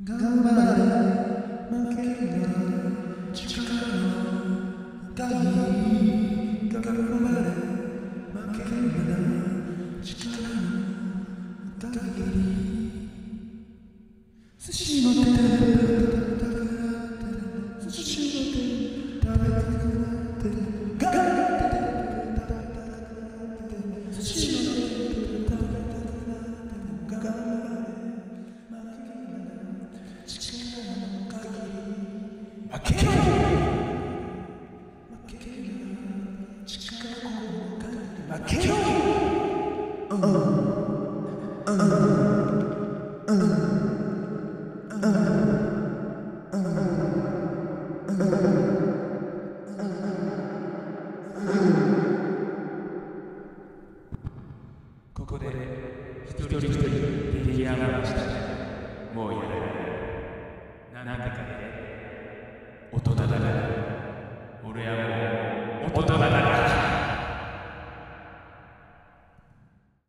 頑張れ負けるな力の限り頑張れ負けるな力の限り寿司の手で食べたくなって寿司の手で食べたくなって負けろ負けろ力の限り負けろここで一人一人出来上がりました。もうやらないなんだか我子来